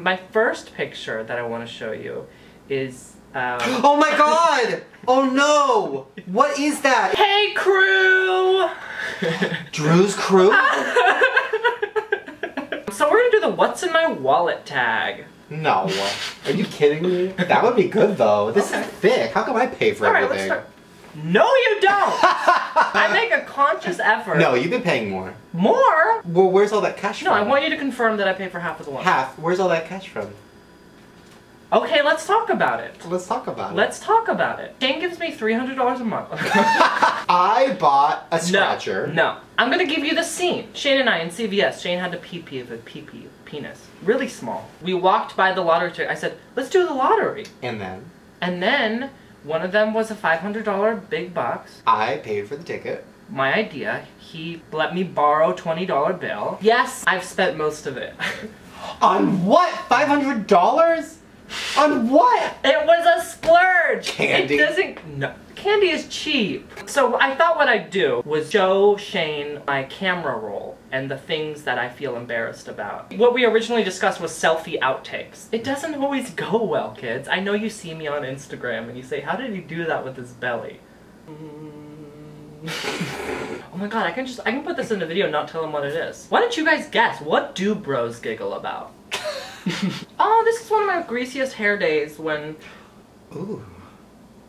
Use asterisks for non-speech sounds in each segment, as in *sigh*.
My first picture that I want to show you is. Um, *gasps* Oh my god! Oh no! What is that? hey, crew! *laughs* Drew's crew? *laughs* so we're gonna do the what's in my wallet tag. No. Are you kidding me? That would be good though. This Okay. is thick. How come I pay for All right, let's everything? start. No, you don't. I make a conscious effort. no, you've been paying more. More? Well, where's all that cash No, from? No, I want you to confirm that I pay for half of the one. Half. Where's all that cash from? Okay, let's talk about it. Let's talk about it. Let's talk about it. Shane gives me three hundred dollars a month. *laughs* I bought a no, scratcher. no. I'm gonna give you the scene. Shane and I in CVS. Shane had a pee-pee of a pee-pee penis, really small. We walked by the lottery. I said, "Let's do the lottery," And then and then one of them was a five hundred dollar big box. I paid for the ticket. My idea. He let me borrow twenty dollar bill. Yes, I've spent most of it. *laughs* On what? Five hundred dollars? On what? It was a splurge. Candy. It doesn't. No. Candy is cheap. So I thought what I'd do was show Shane my camera roll and the things that I feel embarrassed about. What we originally discussed was selfie outtakes. It doesn't always go well, kids. I know you see me on Instagram and you say, "How did he do that with his belly?" *laughs* Oh my god, I can just I can put this in the video and not tell them what it is. Why don't you guys guess? What do bros giggle about? *laughs* *laughs* oh, this is one of my greasiest hair days when Ooh,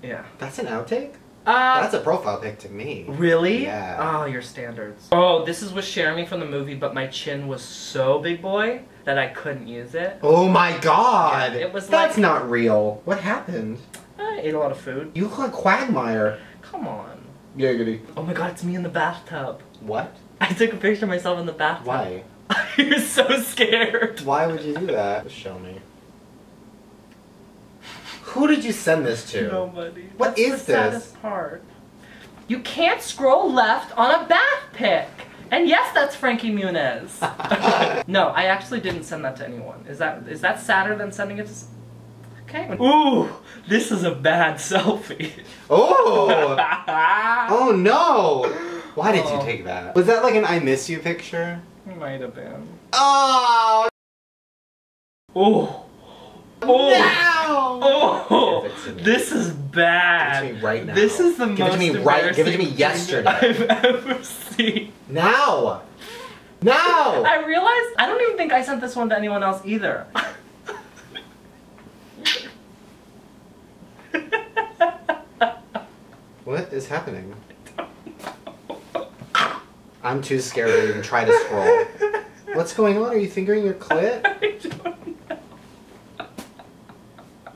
yeah. that's an outtake? Uh, That's a profile pic to me. really? Yeah. Oh, your standards. Oh, this is with Jeremy from the movie, but my chin was so big boy that I couldn't use it. Oh my god! Yeah, it was That's like- not real. What happened? I ate a lot of food. You look like Quagmire. Come on. Giggity. Oh my god, it's me in the bathtub. What? I took a picture of myself in the bathtub. Why? *laughs* You're so scared. Why would you do that? Show me. Who did you send this to? Nobody. What That's is the this? saddest part. You can't scroll left on a bath pic. And yes, that's Frankie Muniz. *laughs* no, I actually didn't send that to anyone. Is that is that sadder than sending it to? Okay. Ooh, this is a bad selfie. *laughs* Oh! *laughs* oh no! Why did you Oh. take that? Was that like an I miss you picture? Might have been. Oh! Oh. Oh. No! Oh, Give it this is bad. Give it to me right now. This is the Give it most to me right- give it to me yesterday. I've ever seen. Now! Now! I realized I don't even think I sent this one to anyone else either. *laughs* What is happening? I'm too scared to even try to scroll. *laughs* What's going on? Are you fingering your clit?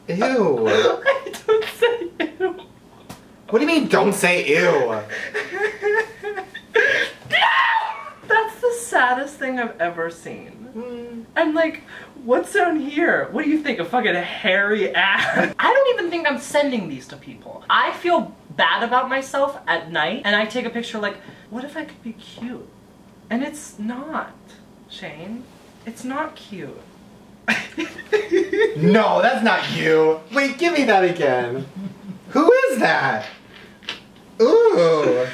*laughs* I don't know. Ew. Don't say ew. What do you mean don't say ew? *laughs* That's the saddest thing I've ever seen. Hmm. I'm like, what's down here? What do you think? A fucking hairy ass? *laughs* I don't even think I'm sending these to people. I feel bad about myself at night and I take a picture like, what if I could be cute? And it's not, Shane. It's not cute. *laughs* No, that's not you. Wait, give me that again. Who is that? Ooh.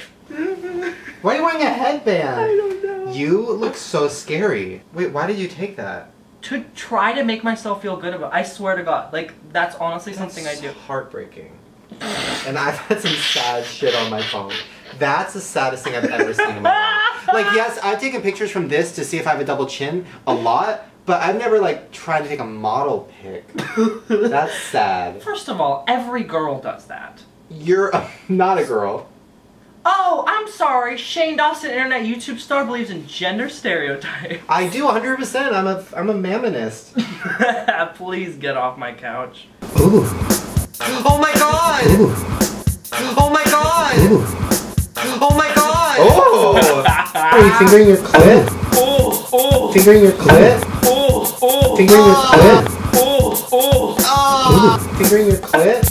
Why are you wearing a headband? I don't know. You look so scary. Wait, why did you take that? to try to make myself feel good about I swear to God, like that's honestly something I do. Heartbreaking. And I've had some sad shit on my phone. That's the saddest thing I've ever seen in my life. *laughs* Like, yes, I've taken pictures from this to see if I have a double chin a lot, but I've never like tried to take a model pic. *laughs* That's sad. First of all, every girl does that. You're not a girl. Oh, I'm sorry. Shane Dawson, internet YouTube star, believes in gender stereotypes. I do 100%. I'm a I'm a mammonist. *laughs* Please get off my couch. Ooh. Oh my god! Oh, oh my god! Oh my god! Oh! Are you fingering your clit? Oh, oh, Fingering your clit? Oh, oh, Fingering your oh. clit? oh, oh. Oh! Fingering your clit?